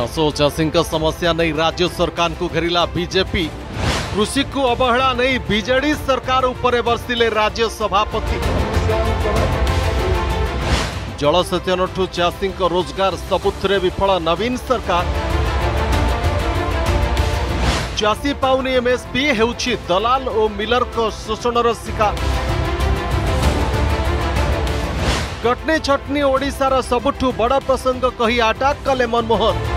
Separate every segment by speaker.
Speaker 1: जसोज चाषी समस्या नहीं राज्य सरकार को घेरला बीजेपी कृषि को अवहेला नहीं बीजेडी सरकार उपर बर्षिले राज्य सभापति जलसेचन ठू चाषी रोजगार सबुथे विफल नवीन सरकार चाषी पाने एमएसपी हो दलाल और मिलर को शिकार कटनी छटनी ओडार सबुठ बड़ प्रसंग कही आटाक कले मनमोहन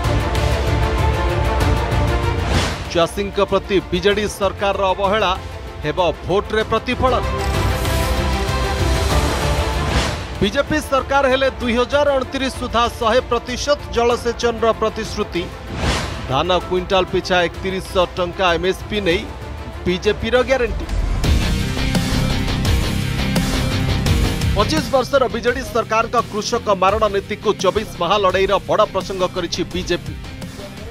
Speaker 1: ଚାଷୀଙ୍କ ପ୍ରତି ବିଜେଡି ସରକାରର ଅବହେଳା ହେବ ଭୋଟ୍ରେ ପ୍ରତିଫଳନ ବିଜେପି ସରକାର ହେଲେ ଦୁଇ ହଜାର ଅଣତିରିଶ ସୁଦ୍ଧା ଶହେ ପ୍ରତିଶତ ଜଳସେଚନର ପ୍ରତିଶ୍ରୁତି ଧାନ କ୍ୱିଣ୍ଟାଲ ପିଛା ଏକତିରିଶଶହ ଟଙ୍କା ଏମ୍ଏସ୍ପି ନେଇ ବିଜେପିର ଗ୍ୟାରେଣ୍ଟି ପଚିଶ ବର୍ଷର ବିଜେଡି ସରକାରଙ୍କ କୃଷକ ମାରଣ ନୀତିକୁ ଚବିଶ ମହାଲଢ଼େଇର ବଡ଼ ପ୍ରସଙ୍ଗ କରିଛି ବିଜେପି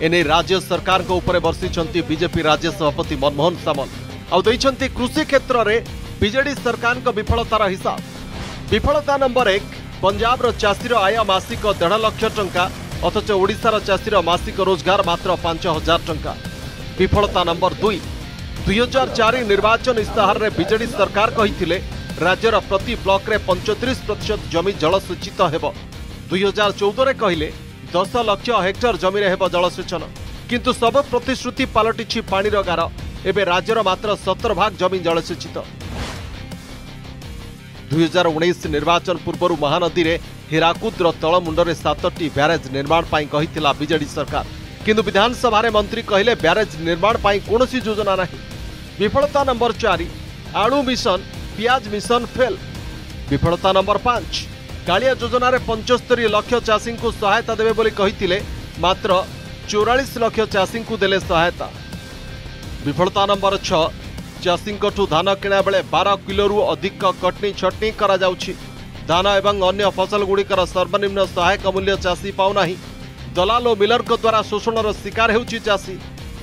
Speaker 1: एने राज्य सरकार बर्षि बीजेपी राज्य सभापति मनमोहन सामल आई कृषि क्षेत्र में विजे सरकार विफलतार हिसाब विफलता नंबर एक पंजाब चाषी आय मासिक देढ़ लक्ष टा अथच ओडार चाषी मसिक रोजगार मात्र पांच हजार टा विफलता नंबर दुई दुई हजार चार निर्वाचन इस्ताहार विजे सरकार कही राज्यर प्रति ब्लक्रे पंचतीस प्रतिशत जमी जलसेचित हो दुई हजार चौदह कहले दस लक्षक्टर जमिने हो जलसेचन कि सब प्रतिश्रुति पालटि पा्य सतर भाग जमि जलसेचित दुई हजार उन्नाइस निर्वाचन पूर्व महानदीले हीराकुद र तलमुणले सात ब्यारेज निर्माण पनि विजेडि सरकार कन् विधानसभ मन्त्री कहिले ब्यारेज निर्माण पनि कौसी योजना नै विफलता नम्बर चार आणु मिशन पियाज मिशन फेल विफलता नम्बर पाँच କାଳିଆ ଯୋଜନାରେ ପଞ୍ଚସ୍ତରୀ ଲକ୍ଷ ଚାଷୀଙ୍କୁ ସହାୟତା ଦେବେ ବୋଲି କହିଥିଲେ ମାତ୍ର ଚଉରାଳିଶ ଲକ୍ଷ ଚାଷୀଙ୍କୁ ଦେଲେ ସହାୟତା ବିଫଳତା ନମ୍ବର ଛଅ ଚାଷୀଙ୍କଠୁ ଧାନ କିଣାବେଳେ ବାର କିଲୋରୁ ଅଧିକ କଟନି ଛଟନି କରାଯାଉଛି ଧାନ ଏବଂ ଅନ୍ୟ ଫସଲଗୁଡ଼ିକର ସର୍ବନିମ୍ନ ସହାୟକ ମୂଲ୍ୟ ଚାଷୀ ପାଉନାହିଁ ଦଲାଲ ଓ ମିଲରଙ୍କ ଦ୍ୱାରା ଶୋଷଣର ଶିକାର ହେଉଛି ଚାଷୀ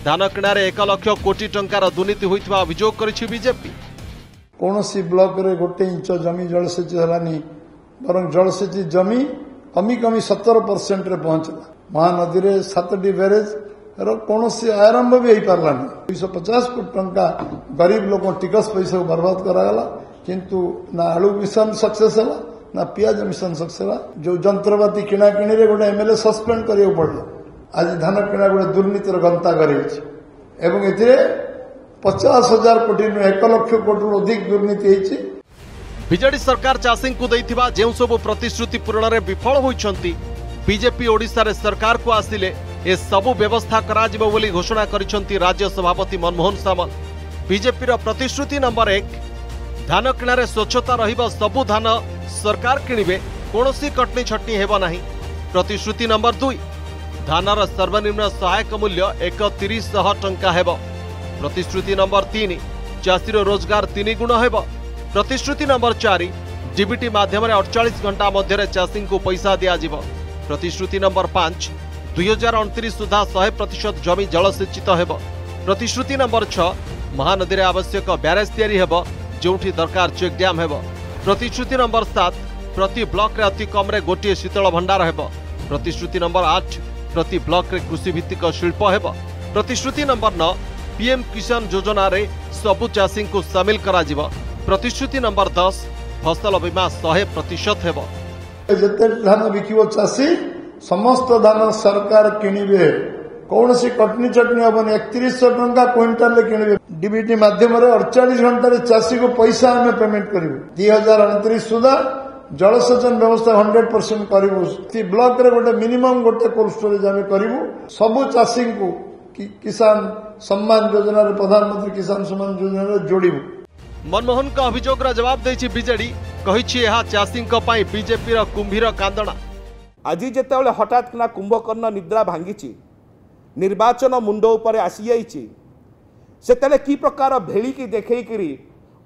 Speaker 1: ଧାନ କିଣାରେ ଏକ ଲକ୍ଷ କୋଟି ଟଙ୍କାର ଦୁର୍ନୀତି ହୋଇଥିବା ଅଭିଯୋଗ କରିଛି ବିଜେପି
Speaker 2: କୌଣସି ବ୍ଲକରେ ଗୋଟେ ଇଞ୍ଚ ଜମି ଜଳସେଚ ହେଲାନି ବରଂ ଜଳସେଚି ଜମି କମି କମି ସତର ପରସେଣ୍ଟରେ ପହଞ୍ଚିଲା ମହାନଦୀରେ ସାତଟି ବ୍ୟାରେଜର କୌଣସି ଆରମ୍ଭ ବି ହେଇପାରିଲାନି ଦୁଇଶହ ପଚାଶ କୋଟି ଟଙ୍କା ଗରିବ ଲୋକଙ୍କ ଟିକସ ପଇସାକୁ ବର୍ବାଦ କରାଗଲା କିନ୍ତୁ ନା ଆଳୁ ମିଶନ ସକ୍ସେସ୍ ହେଲା ନା ପିଆଜ ମିଶନ ସକ୍ସେସ୍ ହେଲା ଯୋଉ ଯନ୍ତ୍ରପାତି କିଣାକିଣିରେ ଗୋଟେ ଏମ୍ଏଲ୍ଏ ସସ୍ପେଣ୍ଡ କରିବାକୁ ପଡ଼ିଲା ଆଜି ଧାନ କିଣା ଗୋଟେ ଦୁର୍ନୀତିର ଗନ୍ତା କରାଇଛି ଏବଂ ଏଥିରେ ପଚାଶ ହଜାର କୋଟି ଏକ ଲକ୍ଷ କୋଟିରୁ ଅଧିକ ଦୁର୍ନୀତି ହେଇଛି
Speaker 1: ବିଜେଡି ସରକାର ଚାଷୀଙ୍କୁ ଦେଇଥିବା ଯେଉଁସବୁ ପ୍ରତିଶ୍ରୁତି ପୂରଣରେ ବିଫଳ ହୋଇଛନ୍ତି ବିଜେପି ଓଡ଼ିଶାରେ ସରକାରକୁ ଆସିଲେ ଏସବୁ ବ୍ୟବସ୍ଥା କରାଯିବ ବୋଲି ଘୋଷଣା କରିଛନ୍ତି ରାଜ୍ୟ ସଭାପତି ମନମୋହନ ସାମଲ ବିଜେପିର ପ୍ରତିଶ୍ରୁତି ନମ୍ବର ଏକ ଧାନ କିଣାରେ ସ୍ୱଚ୍ଛତା ରହିବ ସବୁ ଧାନ ସରକାର କିଣିବେ କୌଣସି କଟନୀ ଛଟନୀ ହେବ ନାହିଁ ପ୍ରତିଶ୍ରୁତି ନମ୍ବର ଦୁଇ ଧାନର ସର୍ବନିମ୍ନ ସହାୟକ ମୂଲ୍ୟ ଏକତିରିଶଶହ ଟଙ୍କା ହେବ ପ୍ରତିଶ୍ରୁତି ନମ୍ବର ତିନି ଚାଷୀର ରୋଜଗାର ତିନି ଗୁଣ ହେବ प्रतिश्रुति नंबर चार जिबिटी मध्यम अड़चाश घंटा मध्य चाषी को पैसा दिजिव प्रतिश्रुति नंबर पांच दुई हजार अंतीस सुधा शहे प्रतिशत जमी जल जलसेचित हो प्रतिश्रुति नंबर छ महानदी में आवश्यक ब्यारेज या जो दरकार चेकड्याम हो प्रतिश्रुति नंबर सात प्रति ब्लक अति कमे गोटे शीतल भंडार हो प्रतिश्रुति नंबर आठ प्रति ब्लक्रे कृषिभित्तिक शिप हो प्रतिश्रुति नंबर नौ पीएम किसान योजन सबु चाषी को सामिल करा जीवा। प्रतिश्रुति नम्बर दस फसल बिमा सहे प्रतिशत हेब
Speaker 2: जते धान बिकिबो चासी समस्त धान सरकार किणिबे कोनसि कटनी चटनी अपन 3100 टका क्विंटल ले किणिबे डीबीटी माध्यम रे 48 घंटा रे चासी को पैसा हमें पेमेंट करिबो 2029 सुदा जलसेचन व्यवस्था हंड्रेड परसेंट करू ब्लक गोटे मिनिमम गोटे कोल्ड स्टोरेज आम करू सब चाषी को किसान सम्मान योजना प्रधानमंत्री किसान सम्मान योजना जोड़बू
Speaker 1: मनमोहन मनमोहनको अभियोग र कही चाषी चासीको कुंभीर कुरा
Speaker 3: आज किना कुंभकर्ण निद्रा भांगी निर्वाचन मुड उप आसिले कि प्रकार भेडिकि देखैकरी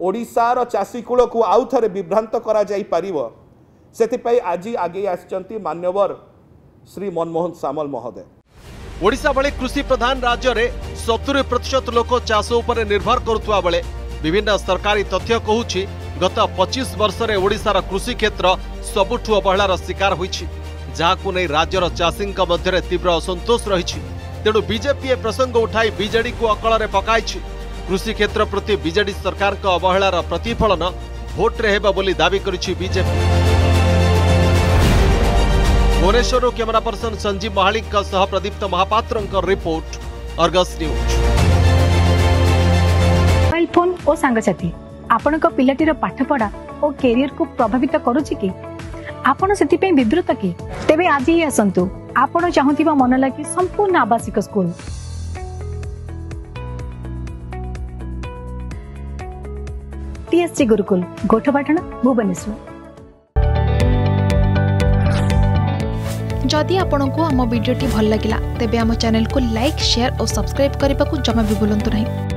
Speaker 3: ओडार चाषीकूल को आउ विभ्रान्तै विभ्रांत आज आगे मान्यवर श्री मनमोहन सामल महोदय
Speaker 1: ओडा भन्दै कृषि प्रधान राज्य में सतुरी प्रतिशत लोक चासो निर्भर बेले ବିଭିନ୍ନ ସରକାରୀ ତଥ୍ୟ କହୁଛି ଗତ ପଚିଶ ବର୍ଷରେ ଓଡ଼ିଶାର କୃଷି କ୍ଷେତ୍ର ସବୁଠୁ ଅବହେଳାର ଶିକାର ହୋଇଛି ଯାହାକୁ ନେଇ ରାଜ୍ୟର ଚାଷୀଙ୍କ ମଧ୍ୟରେ ତୀବ୍ର ଅସନ୍ତୋଷ ରହିଛି ତେଣୁ ବିଜେପି ଏ ପ୍ରସଙ୍ଗ ଉଠାଇ ବିଜେଡିକୁ ଅକଳରେ ପକାଇଛି କୃଷି କ୍ଷେତ୍ର ପ୍ରତି ବିଜେଡି ସରକାରଙ୍କ ଅବହେଳାର ପ୍ରତିଫଳନ ଭୋଟ୍ରେ ହେବ ବୋଲି ଦାବି କରିଛି ବିଜେପି ଭୁବନେଶ୍ୱରରୁ କ୍ୟାମେରା ପର୍ସନ ସଞ୍ଜୀବ ମହାଳିକଙ୍କ ସହ ପ୍ରଦୀପ୍ତ ମହାପାତ୍ରଙ୍କ ରିପୋର୍ଟ ଅର୍ଗସ୍ ନ୍ୟୁଜ୍
Speaker 4: ଓ ସାଙ୍ଗସାଥି ଆପଣଙ୍କ ପିଲାଟିର ପାଠପଢ଼ା ଓ କ୍ୟାରିୟରକୁ ପ୍ରଭାବିତ କରୁଛି କି ଆପଣ ସେଥିପାଇଁ ବିବ୍ରତ କି ତେବେ ଆଜି ହିଁ ଆସନ୍ତୁ ଆପଣ ଚାହୁଁଥିବା ମନ ଲାଗି ସମ୍ପୂର୍ଣ୍ଣ ଆବାସିକ ସ୍କୁଲ ଟିଏସ୍ସି ଗୁରୁକୁଲ ଗୋଠପାଟଣା ଭୁବନେଶ୍ୱର
Speaker 5: ଯଦି ଆପଣଙ୍କୁ ଆମ ଭିଡ଼ିଓଟି ଭଲ ଲାଗିଲା ତେବେ ଆମ ଚ୍ୟାନେଲକୁ ଲାଇକ୍ ସେୟାର ଓ ସବସ୍କ୍ରାଇବ୍ କରିବାକୁ ଜମା ବି ଭୁଲନ୍ତୁ ନାହିଁ